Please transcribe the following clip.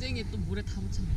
주댕이에 또 모래 다 묻혔네.